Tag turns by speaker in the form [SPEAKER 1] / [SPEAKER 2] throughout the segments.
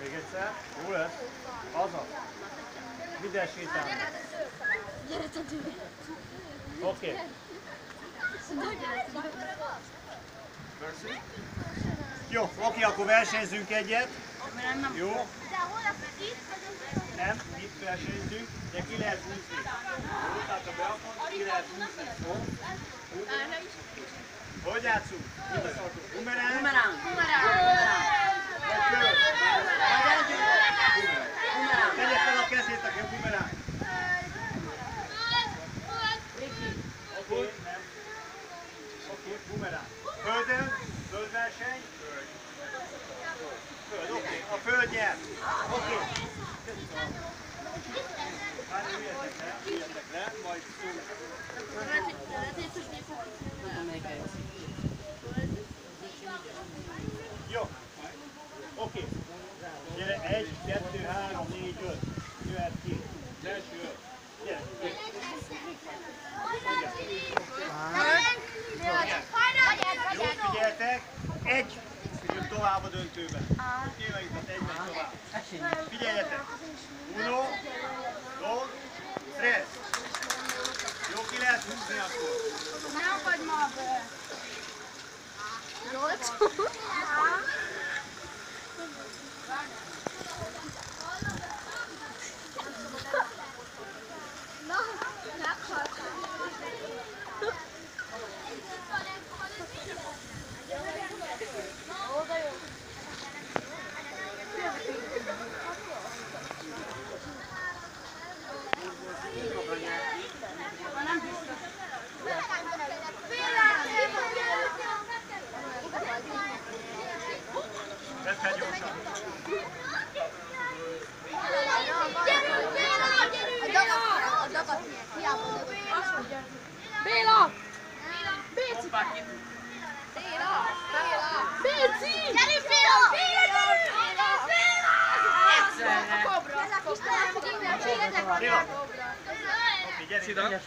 [SPEAKER 1] Még
[SPEAKER 2] egyszer. Jó lesz. Az a. Minden sétálni.
[SPEAKER 1] Gyere.
[SPEAKER 2] Oké. Jó, oké, akkor versenyzünk egyet. Jó?
[SPEAKER 1] De hol a itt?
[SPEAKER 2] Nem, itt versenyzünk, de ki lehet húzni. Jó, tehát a beakad, ki lehet húzni. Jó? Hogy játszunk? Mit a szartunk? Bumerang?
[SPEAKER 3] Bumerang.
[SPEAKER 2] Vagy kör? Tegye fel a kezét, aki a bumerang. Oké, nem. Oké, bumerang. Földön, földverseny. Föld, nyer. Oké. Üljetek le, majd. Jó. Oké. Gyere, egy, kettő, három, négy, öt. Jöhet ki. Az első öt. Gyere. Jó, figyeltek. Egy tovább a döntőbe. Tényleg itt egy megy tovább. Figyeljetek. Uno, dos, tres. Jó, ki lehet húzni akkor.
[SPEAKER 1] Nem vagy ma be. Nyolc. Béla!
[SPEAKER 2] Hoppá, ki
[SPEAKER 1] Béla! Béci! Gyerünk, Béla! Béla! A kobra!
[SPEAKER 2] Béla. Oké, gyere ide. Gyere ide.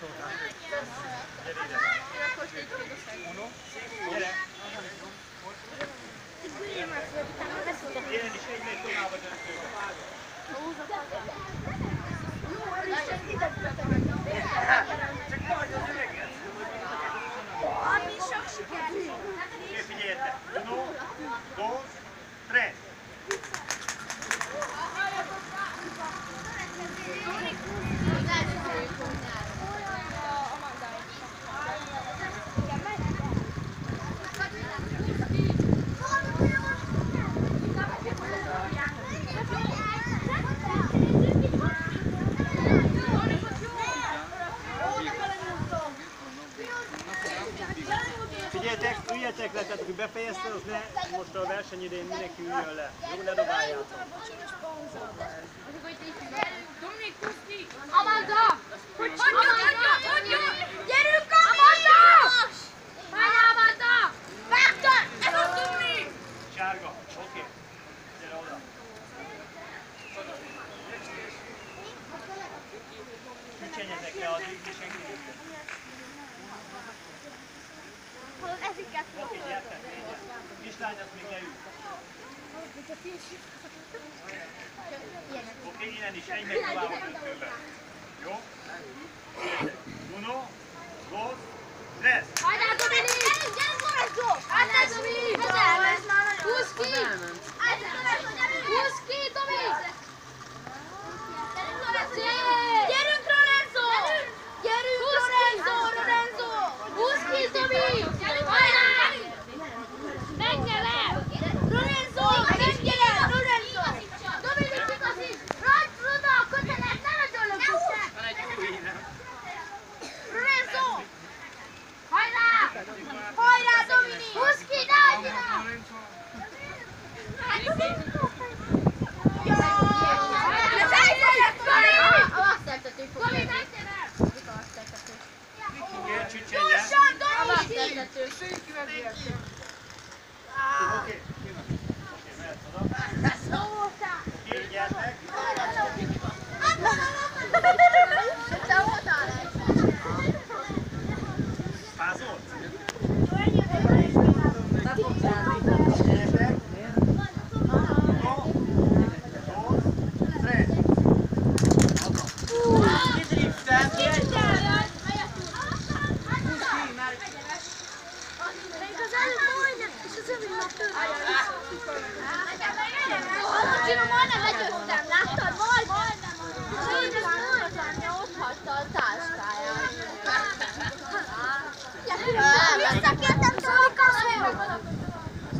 [SPEAKER 2] Uno. Gyere. Én is egy megy tovább a döntőbe.
[SPEAKER 1] Ami sok sikert!
[SPEAKER 2] Oké, figyeljetek. Uno, dos, tres. Figyeljetek, üljetek le, tehát aki befejezte, az ne, most a verseny idején mindenki üljön le. Jó, ne dobáljátok.
[SPEAKER 1] Amanda! Hogy Amanda! Gyerünk, Amanda! Menj, Amanda! Vágta! Ez a Dumi!
[SPEAKER 2] Sárga, oké. Gyere oda. Kücsenjetek le addig, és senki nem
[SPEAKER 1] Hallod, eziket
[SPEAKER 2] Oké, gyertek, négyen. Kislány, az még leül. Oké, innen is egy megy tovább döntőbe. Jó? Uno, dos, tres.
[SPEAKER 1] Hajrá, Dominik! Gyerünk, Lorenzo! Hajrá, Dominik! Húzz ki! Senki nem érte.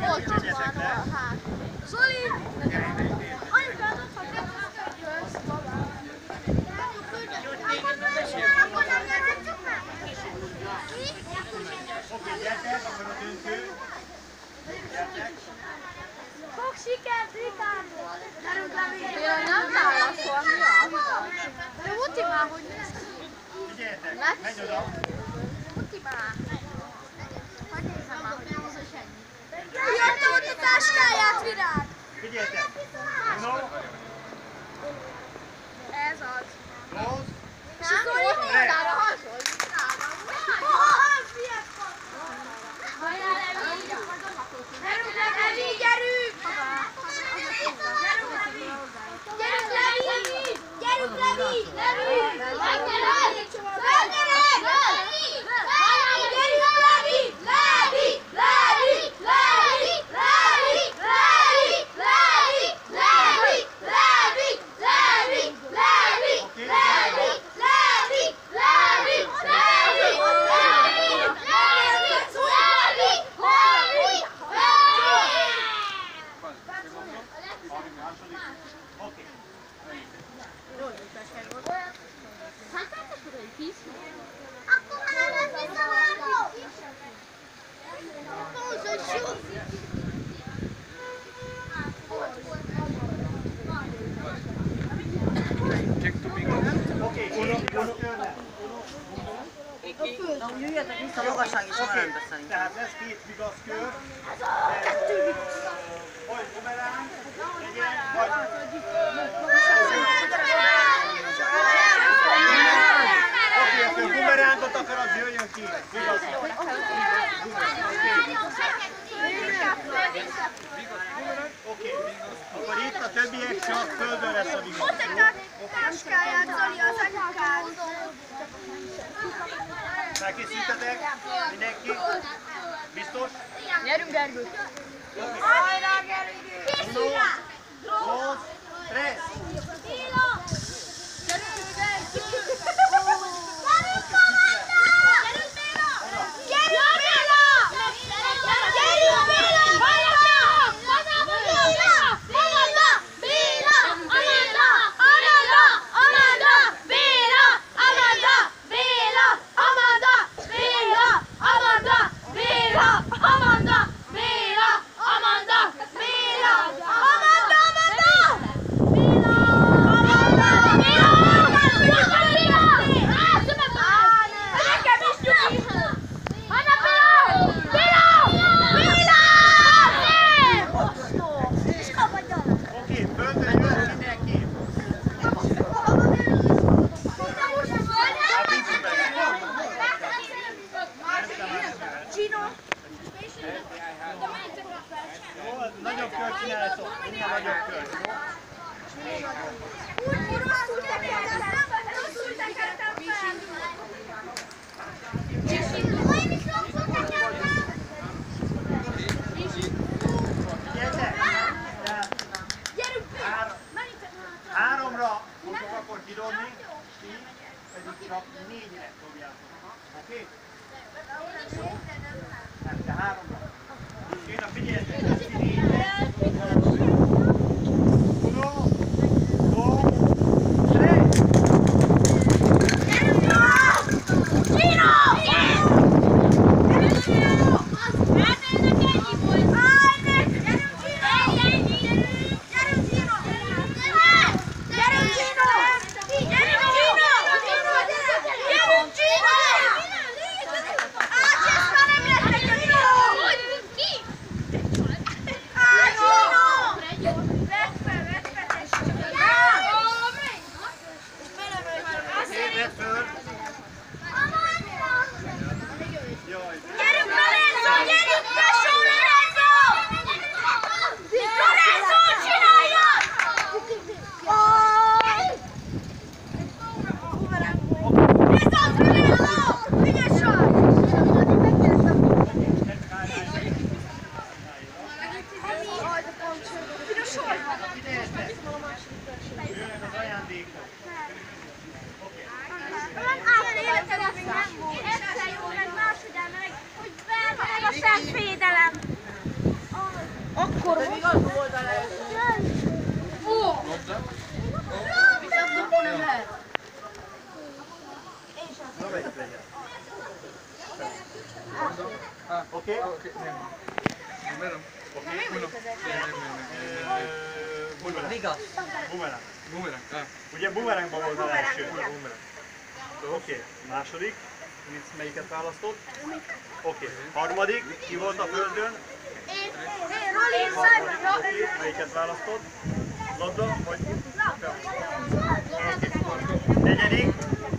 [SPEAKER 1] Ott van, hát. Zoli! Anyukád ott. Akkor nem
[SPEAKER 2] a döntő. Gyertek.
[SPEAKER 1] De már, hogy néz. başka hayat biraz.
[SPEAKER 2] difícil. Uno, uno, uno. Uno, uno. Uno, uno. Uno,
[SPEAKER 1] uno. Uno, uno. Uno, uno. Uno,
[SPEAKER 2] uno. Mindenki? Biztos?
[SPEAKER 3] Gyerünk, Gergő!
[SPEAKER 1] Hajrá, Gergő! 8, 3,
[SPEAKER 2] akkor Pedig az volt a Ó! Labda? Viszont kapó nem lehet. Oké? Oké, nem. Nem. Oké, uno. Bumerang. Igaz.
[SPEAKER 4] Bumerang. Bumerang.
[SPEAKER 2] Ugye bumerangban volt az első. Bumerang. Oké, második. Mit, melyiket választott? Oké, okay. harmadik. Ki volt a földön?
[SPEAKER 1] Én
[SPEAKER 2] melyiket választott? Labda, vagy? Negyedik.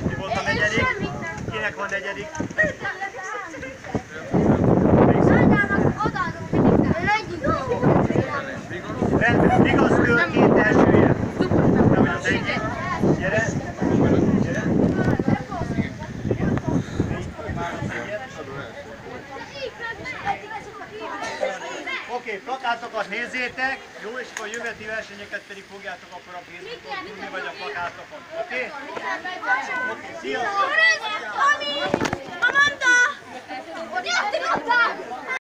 [SPEAKER 2] Ki volt a negyedik? Kinek van negyedik? Rendben, igaz körként elsője. Nem vagy az egyik. Gyere. Gyere. Oké, plakátokat nézzétek, jó, és akkor a jövőti versenyeket pedig fogjátok akkor a Facebookon